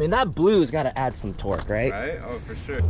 mean, that blue's got to add some torque, right? Right? Oh, for sure.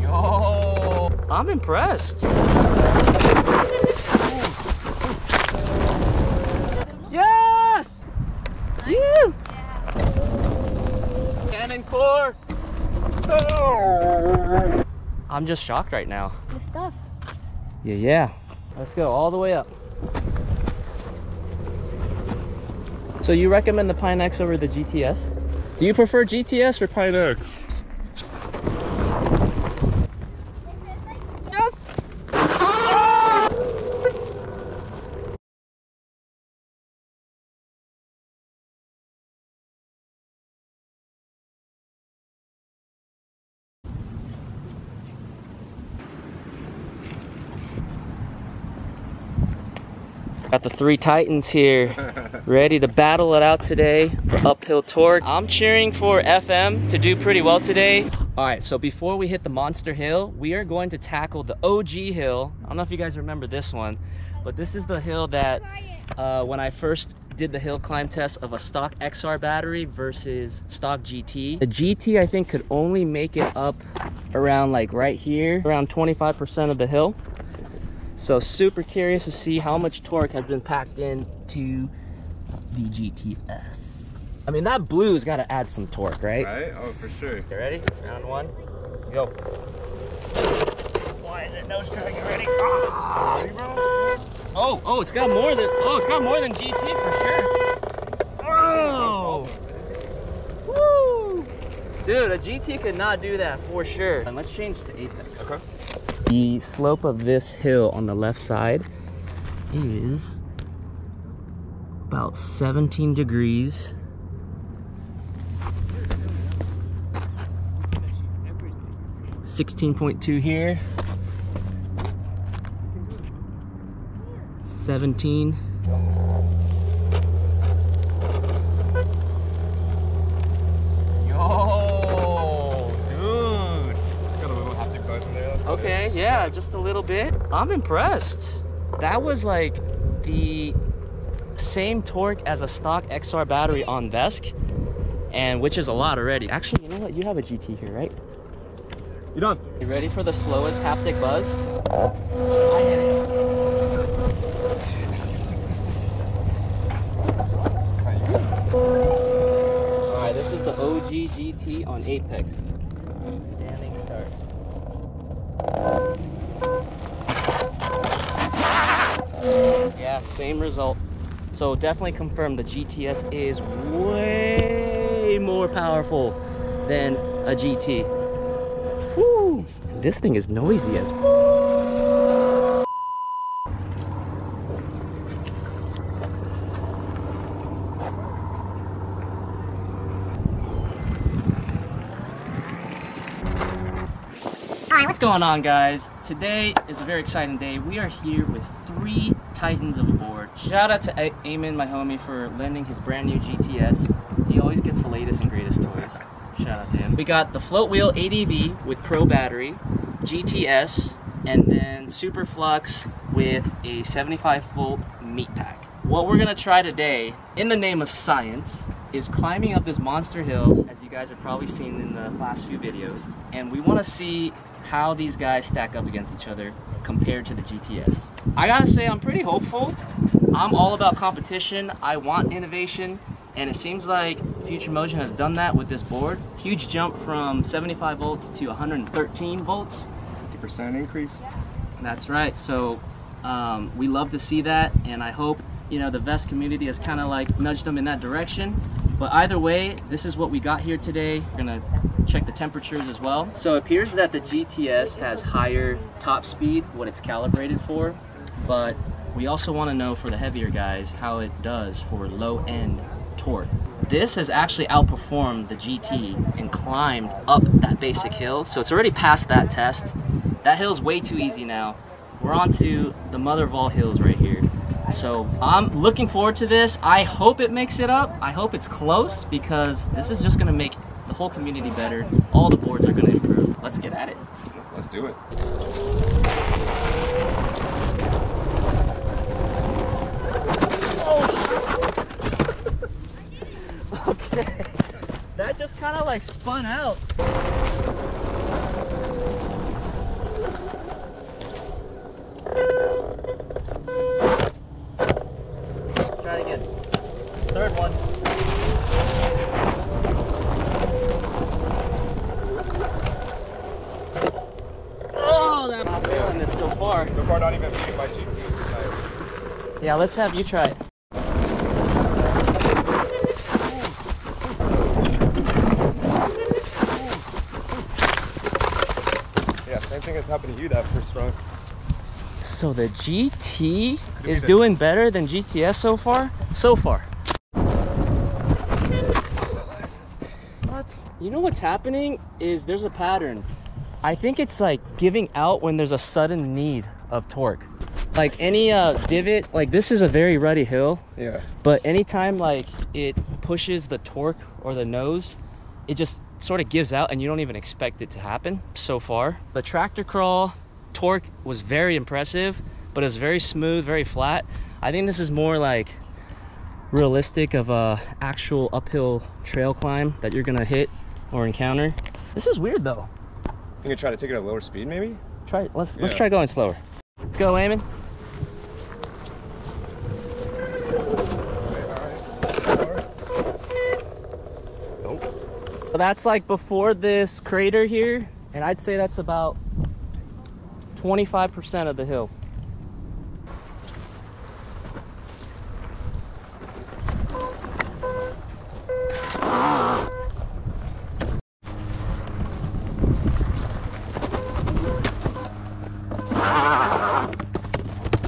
Yo, I'm impressed. Yes! Yeah! Cannon core! I'm just shocked right now. The stuff. Yeah, yeah. Let's go all the way up. So you recommend the Pint X over the GTS? Do you prefer GTS or Pint? Got the three Titans here, ready to battle it out today for uphill torque. I'm cheering for FM to do pretty well today. All right, so before we hit the monster hill, we are going to tackle the OG hill. I don't know if you guys remember this one, but this is the hill that uh, when I first did the hill climb test of a stock XR battery versus stock GT. The GT I think could only make it up around like right here, around 25% of the hill. So super curious to see how much torque has been packed into the GTS. I mean, that blue's got to add some torque, right? Right? Oh, for sure. You ready? Round one, go. Why is it no stroke? You ready? Ah! Oh, oh, it's got more than, oh, it's got more than GT for sure. Oh! Woo! Dude, a GT could not do that for sure. And let's change to Apex. Okay. The slope of this hill on the left side is about 17 degrees. Sixteen point two here. Seventeen. Yo, dude. Just got a little haptic buzz in there. That's about Okay, yeah, just a little bit. I'm impressed. That was like the same torque as a stock XR battery on VESC, and which is a lot already. Actually, you know what? You have a GT here, right? You done? You ready for the slowest haptic buzz? I hit it. All right, this is the OG GT on Apex. Standing start. Yeah, same result. So definitely confirm the GTS is way more powerful than a GT. This thing is noisy as What's going on guys? Today is a very exciting day. We are here with three titans of aboard. Shout out to A- Eamon, my homie, for lending his brand new GTS. He always gets the latest and greatest toys. Shout out to him. We got the Floatwheel ADV with Pro battery, GTS, and then SuperFlux with a 75 volt meat pack. What we're gonna try today, in the name of science, is climbing up this monster hill, as you guys have probably seen in the last few videos, and we wanna see how these guys stack up against each other compared to the GTS. I gotta say, I'm pretty hopeful. I'm all about competition. I want innovation, and it seems like Future Motion has done that with this board. Huge jump from 75 volts to 113 volts. 50% increase. That's right. So um, we love to see that, and I hope you know the VESC community has kind of like nudged them in that direction. But either way, this is what we got here today. We're gonna check the temperatures as well. So it appears that the GTS has higher top speed, what it's calibrated for, but we also want to know for the heavier guys how it does for low end torque. This has actually outperformed the GT and climbed up that basic hill, so it's already passed that test. That hill's way too easy now. We're on to the mother of all hills right. So I'm looking forward to this. I hope it makes it up. I hope it's close because this is just gonna make the whole community better. All the boards are gonna improve. Let's get at it. Let's do it. Oh, okay. That just kind of like spun out. Try it again. Third one. Oh, that- I'm not feeling this so far. So far, not even beating my GT. Like, Yeah, let's have you try it. yeah, same thing that's happened to you that first run. So the GT is the- doing better than GTS so far? So far. What? You know what's happening is there's a pattern. I think it's like giving out when there's a sudden need of torque. Like any uh, divot, like this is a very ruddy hill, Yeah. but anytime like it pushes the torque or the nose, it just sort of gives out and you don't even expect it to happen so far. The tractor crawl torque was very impressive, but it was very smooth, very flat. I think this is more like realistic of a actual uphill trail climb that you're gonna hit or encounter. This is weird though. You can try to take it at a lower speed, maybe? Try let's let's try going slower. Go, Eamon. Nope. That's like before this crater here, and I'd say that's about 25% of the hill.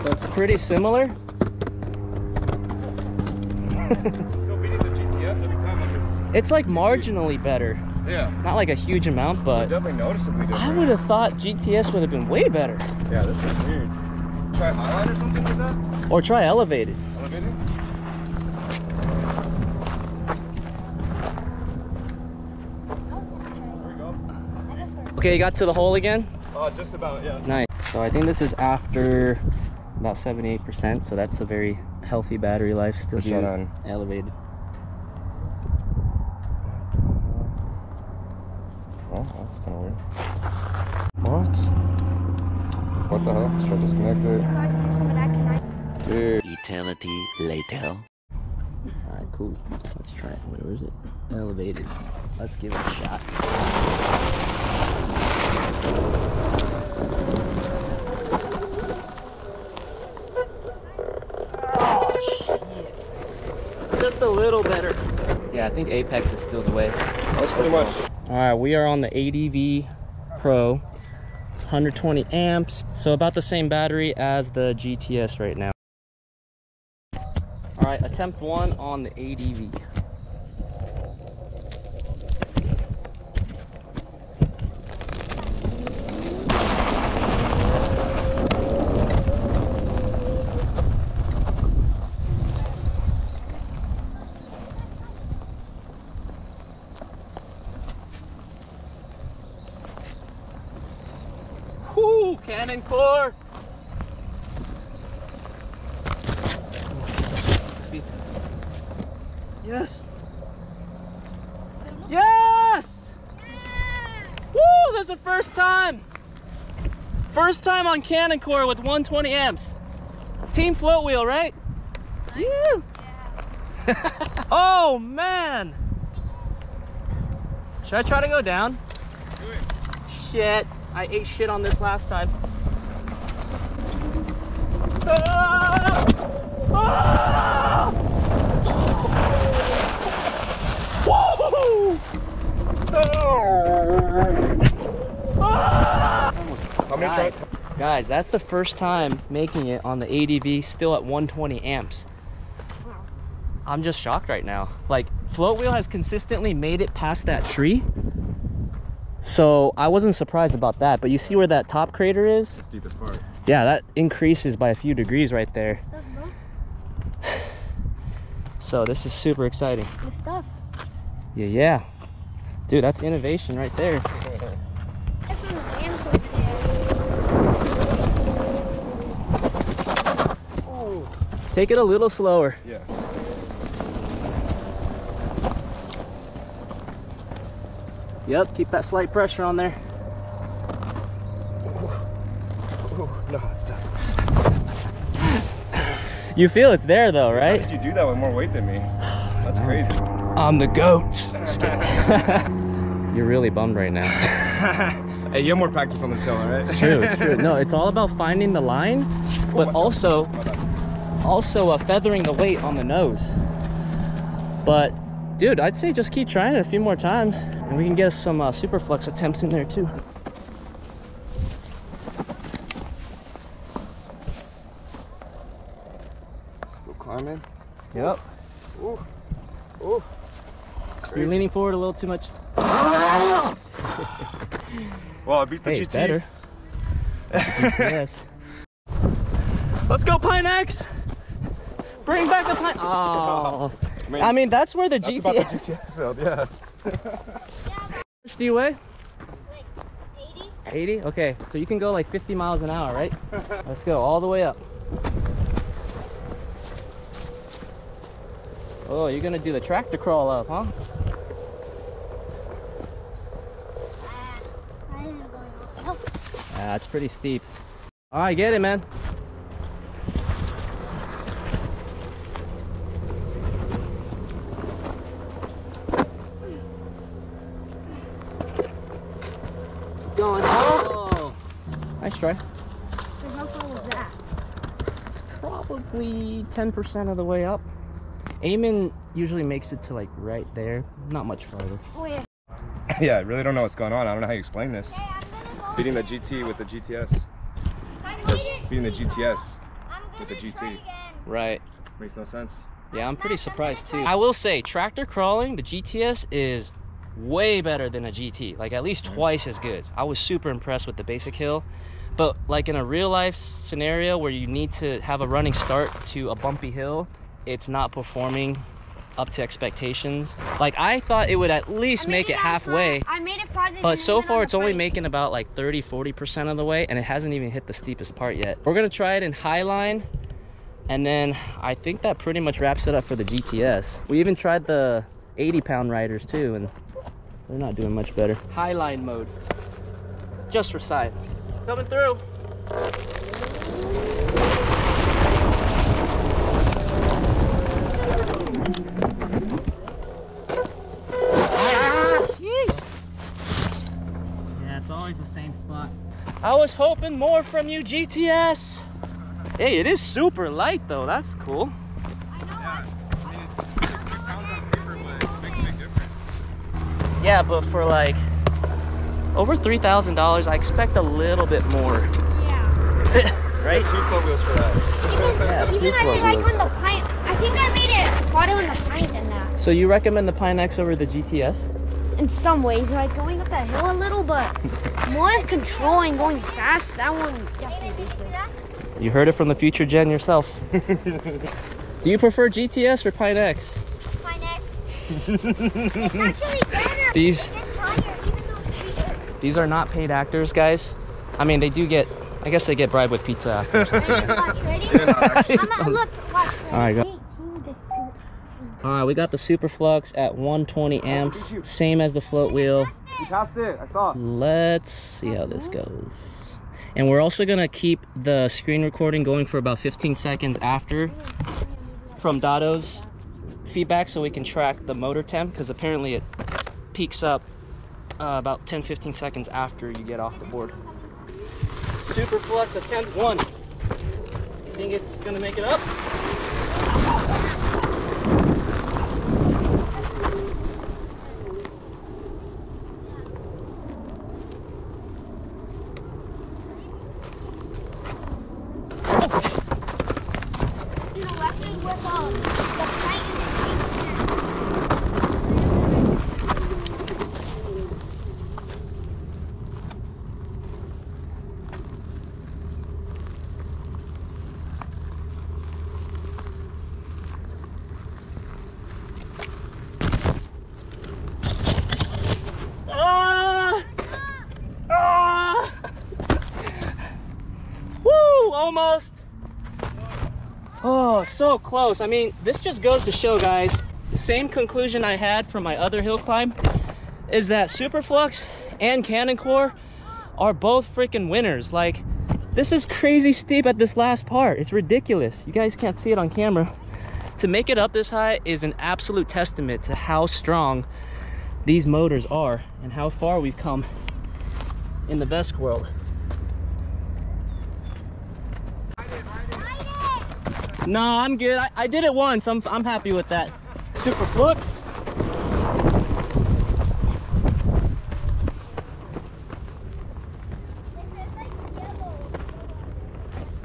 It's pretty similar. It's like marginally better. Yeah. Not like a huge amount, but Definitely noticeably different. I would have thought GTS would have been way better. Yeah, this is weird. Try highlight or something like that? Or try elevated. Elevated? There we go. Okay, you got to the hole again? Uh, just about, yeah. Nice. So I think this is after about 78%, so that's a very healthy battery life. Still Push do that on. elevated. Well, that's kind of weird. What? What the hell? Let's try to disconnect it. guys use some of that tonight? Dude. Eternity later. Alright, cool. Let's try it. Wait, where is it? Elevated. Let's give it a shot. Oh, shit. Just a little better. Yeah, I think Apex is still the way. That's pretty much. All right, we are on the ADV Pro, 120 amps, so about the same battery as the GTS right now. All right, attempt one on the ADV. Whoo, cannon core. Yes. Yes! Woo, there's a first time. First time on cannon core with 120 amps. Team Floatwheel, right? Yeah. oh man. Should I try to go down? Shit. I ate shit on this last time. Ah! Ah! Woo! Ah! How Guys, guys, that's the first time making it on the ADV still at 120 amps. I'm just shocked right now. Like, Floatwheel has consistently made it past that tree. So I wasn't surprised about that. But you see where that top crater is? The steepest part. Yeah, that increases by a few degrees right there. Stuff, bro. So this is super exciting. Good stuff. Yeah, yeah. Dude, that's innovation right there. That's some lamps over there. Take it a little slower. Yeah. Yep, keep that slight pressure on there. no, it's tough. You feel it's there though, How right? did you do that with more weight than me? That's crazy. I'm the goat. Just. You're really bummed right now. hey, you have more practice on this hill, alright? It's true, it's true. No, it's all about finding the line, but also also uh, feathering the weight on the nose. But dude, I'd say just keep trying it a few more times, and we can get some uh, SuperFlux attempts in there too. Still climbing. Yep. Ooh. Ooh. You're leaning forward a little too much. Well, I beat the Hey, GT. better. yes. Let's go, Pint X. Bring back the Pint. Oh. mean, I mean, that's where the That's about the GT. GTS build, yeah. Do you weigh? Like 80? 80? Okay, so you can go like 50 miles an hour, right? Let's go all the way up. Oh, you're gonna do the tractor crawl up, huh? Uh, I didn't go up. Yeah, it's pretty steep. All right, get it, man. Going. Oh, nice try. So how far was that? Probably 10% of the way up. Eamon usually makes it to like right there, not much farther. Oh yeah. yeah, I really don't know what's going on. I don't know how you explain this. Hey, I'm gonna go. Beating the GT with the GTS. I Or it. beating the GTS. I'm with gonna the try GT. again. Right. Makes no sense. Yeah, I'm pretty surprised too. I will say, tractor crawling, the GTS is way better than a GT. Like at least twice as good. I was super impressed with the basic hill. But like in a real life scenario where you need to have a running start to a bumpy hill, it's not performing up to expectations. Like I thought it would at least make it on halfway. front. I made it But so far, it's only making about like 30 40% of the way, and it hasn't even hit the steepest part yet. We're gonna try it in Highline and then I think that pretty much wraps it up for the GTS. We even tried the 80 pound riders too, and they're not doing much better. Highline mode, just for science. Coming through. Yeah, it's always the same spot. I was hoping more from you, GTS. Hey, it is super light though. That's cool. Yeah, but for like over three thousand dollars, I expect a little bit more, Yeah. right? Two four wheels for that. Yeah, Even two I floor think like on the pint. I think I made it farther on the pint than that. So you recommend the Pint X over the GTS? In some ways, like going up that hill a little, but more control and going fast. That one definitely beats it. You heard it from the future Jen yourself. Do you prefer GTS or Pint X? Pint X. it's actually better. These- higher, even though it's bigger. These are not paid actors, guys. I mean, they do get. I guess they get bribed with pizza. after. Ready? Watch, ready? I'm gonna look. Watch. All right, go. All right, we got the Superflux at 120 amps, same as the Floatwheel. You passed it. I saw. Let's see how this goes. And we're also gonna keep the screen recording going for about 15 seconds after from Dado's feedback so we can track the motor temp because apparently it peaks up uh, about 10 15 seconds after you get off the board. Superflux attempt one. You think it's gonna make it up? You know, weapon with um, the pint and the Ah! Ah! Woo! Almost. Oh, so close. I mean, this just goes to show, guys, same conclusion I had from my other hill climb is that Superflux and Cannon Core are both freaking winners. Like, this is crazy steep at this last part. It's ridiculous. You guys can't see it on camera. To make it up this high is an absolute testament to how strong these motors are and how far we've come in the VESC world. No, I'm good. I, I did it once. I'm, I'm happy with that. SuperFlux.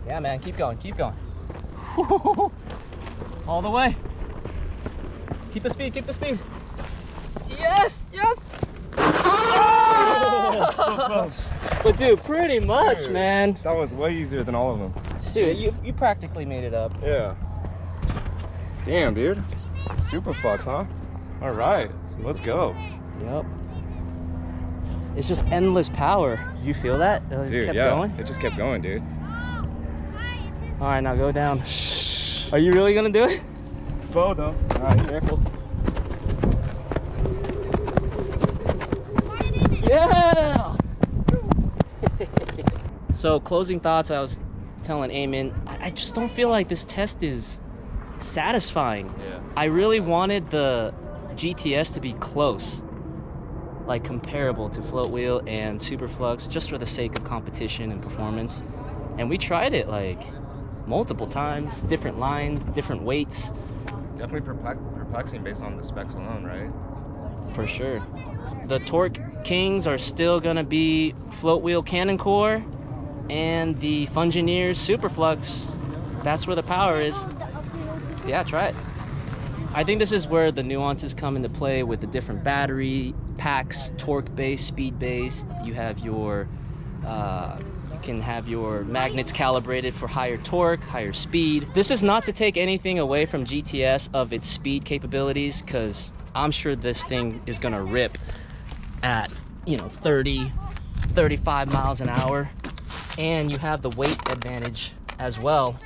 Yeah, man. Keep going. Keep going. All the way. Keep the speed. Keep the speed. Yes. Yes. Oh, so close. But dude, pretty much, Dude. man. That was way easier than all of them. Dude, you, you practically made it up. Yeah. Damn, dude. SuperFlux, huh? All right, let's go. Yep. It's just endless power. You feel that? It just Dude, kept yeah. going. It just kept going, dude. All right, now go down. Are you really gonna do it? Slow though. All right, careful. Yeah. So closing thoughts. I was telling Eamon, I, I just don't feel like this test is satisfying. Yeah. I really wanted the GTS to be close, like comparable to Floatwheel and Superflux, just for the sake of competition and performance. And we tried it like multiple times, different lines, different weights, Definitely perplexing based on the specs alone, right? for sure. The Torque Kings are still gonna be Floatwheel Cannon Core, and the Fungineers Superflux. That's where the power is. Yeah, try it. I think this is where the nuances come into play with the different battery packs, torque based, speed based. You have your, uh, you can have your magnets calibrated for higher torque, higher speed. This is not to take anything away from GTS of its speed capabilities, because I'm sure this thing is gonna rip at, you know, 30, 35 miles an hour. And you have the weight advantage as well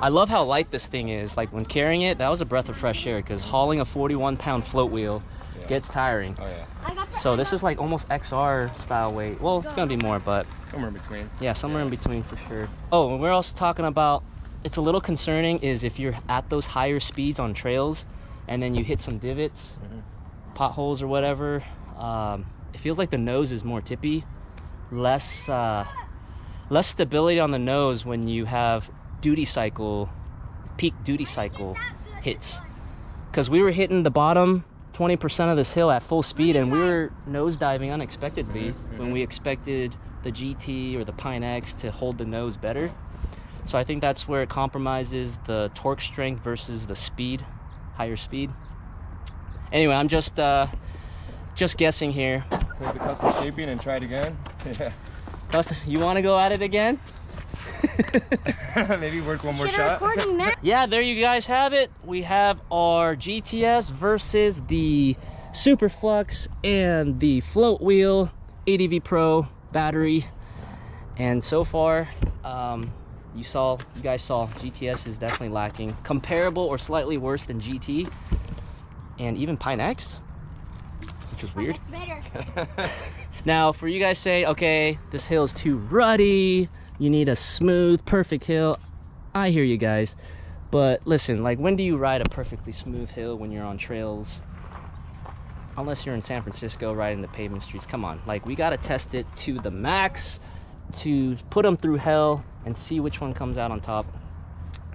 I love how light this thing is. Like when carrying it, that was a breath of fresh air because hauling a 41 pound Floatwheel Yeah. gets tiring. Oh yeah. So this is like almost XR style weight. Well, it's gonna be more, but Somewhere in between. yeah, somewhere in between for sure. Oh, and we're also talking about, it's a little concerning is if you're at those higher speeds on trails and then you hit some divots, Mhm. potholes or whatever, um, it feels like the nose is more tippy, less, uh, less stability on the nose when you have duty cycle, peak duty cycle hits. Because we were hitting the bottom 20% of this hill at full speed and we were nose diving unexpectedly when we expected the GT or the Pint X to hold the nose better. So I think that's where it compromises the torque strength versus the speed, higher speed. Anyway, I'm just uh, just guessing here. Take the custom shaping and try it again. Yeah. Dustin, you want to go at it again? Maybe work one more shot. yeah, there you guys have it. We have our GTS versus the Superflux and the Floatwheel ADV Pro battery. And so far, um, you saw, you guys saw, GTS is definitely lacking. Comparable or slightly worse than GT and even Pint X, which is weird. It's better. Now, for you guys say, okay, this hill is too ruddy. You need a smooth, perfect hill. I hear you guys. But listen, like when do you ride a perfectly smooth hill when you're on trails? Unless you're in San Francisco riding the pavement streets. Come on. Like we got to test it to the max to put them through hell and see which one comes out on top.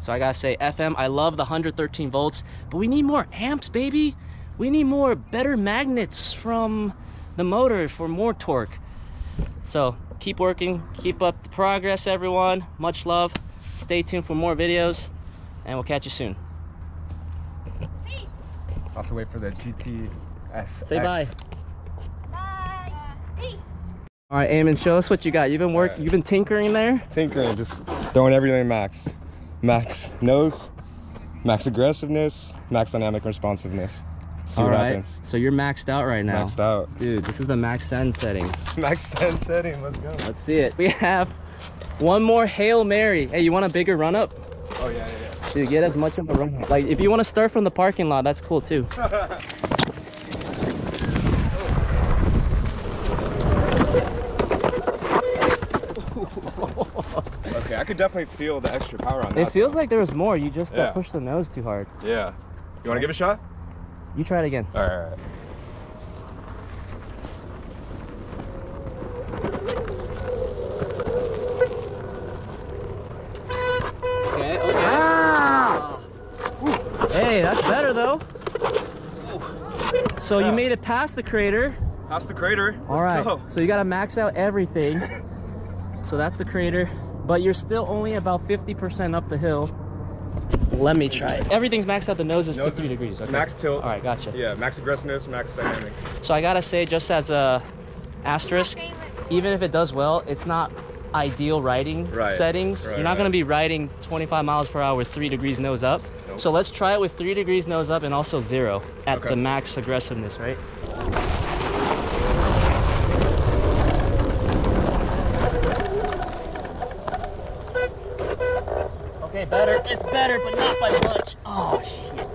So I got to say FM, I love the 113 volts, but we need more amps, baby. We need more better magnets from the motor for more torque. So keep working, keep up the progress, everyone. Much love. Stay tuned for more videos, and we'll catch you soon. I'll have to wait for the GTS. Say bye. Bye. Peace. All right, Eamon, show us what you got. You've been work, Alright. you've been tinkering there. Tinkering, just throwing everything max. Max nose, max aggressiveness, max dynamic responsiveness. See All what right. happens. So you're maxed out right now. Maxed out. Dude, this is the max send setting. max send setting, let's go. Let's see it. We have one more Hail Mary. Hey, you want a bigger run up? Oh yeah, yeah, yeah. Dude, get as much of a run up. Like, if you want to start from the parking lot, that's cool too. okay, I could definitely feel the extra power on that. It feels though. like there was more. You just yeah. pushed the nose too hard. Yeah. You want to give it a shot? You try it again. All right. All right. Okay, okay. Ah! Hey, that's better though. So you made it past the crater. Past the crater. Let's All right. go. So you gotta max out everything. So that's the crater, but you're still only about 50% up the hill. Let me try it. Everything's maxed out. The nose is to Nose three is degrees. Okay. Max tilt. All right, gotcha. Yeah, max aggressiveness, max dynamic. So I gotta say, just as a asterisk, even if it does well, it's not ideal riding Right, settings. right, You're not right. gonna be riding 25 miles per hour with three degrees nose up. Nope. So let's try it with three degrees nose up and also zero at Okay. the max aggressiveness, right? Okay, better. It's better, but not by much. Oh shit.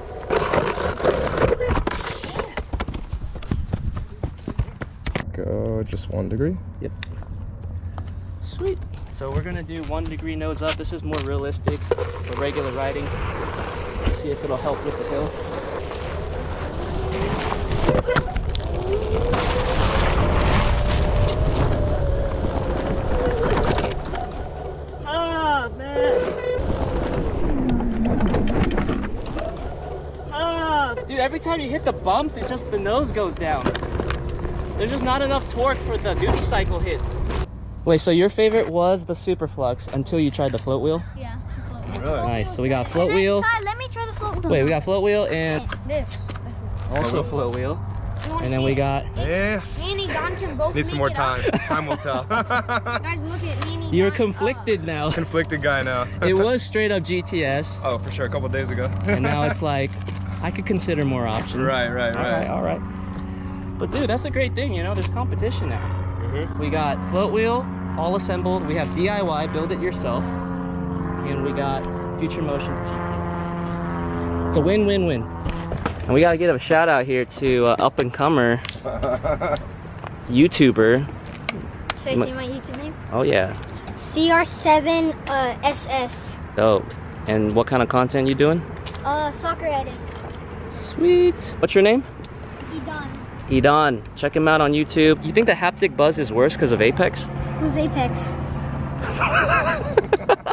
Go just one degree. Yep. Sweet. So we're gonna do one degree nose up. This is more realistic for regular riding. Let's see if it'll help with the hill. Ah, man. Ah, dude, every time you hit the bumps, it just, the nose goes down. There's just not enough torque for the duty cycle hits. Wait, so your favorite was the Superflux until you tried the Floatwheel? Yeah. Really? Nice. So we got Floatwheel. Let me try the Floatwheel. Wait, we got Floatwheel and this. also Floatwheel. And then we got Yeah. Me and Egon can both Need some more time. Time will tell. Guys, look at me and you're conflicted oh. now. Conflicted guy now. It was straight up GTS, oh, for sure. A couple days ago. and now it's like I could consider more options. Right, right, All right, right. all right. But dude, that's the great thing, you know. There's competition now. Mhm. We got Floatwheel, all assembled. We have DIY, build it yourself, and we got Future Motions GTS. It's a win-win-win. And we gotta give a shout out here to uh, up and comer YouTuber. Should I say my YouTube name? Oh yeah, CR7 uh, SS. dope. And what kind of content you doing? Uh, soccer edits. Sweet. What's your name? Edon. Check him out on YouTube. You think the haptic buzz is worse because of Apex? Who's Apex?